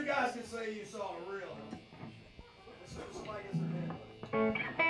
you guys can say you saw a real. Let's somebody gets a.